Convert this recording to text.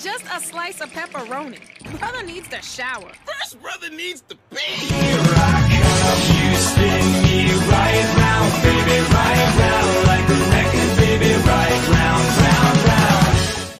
Just a slice of pepperoni. Brother needs to shower. First brother needs to pee.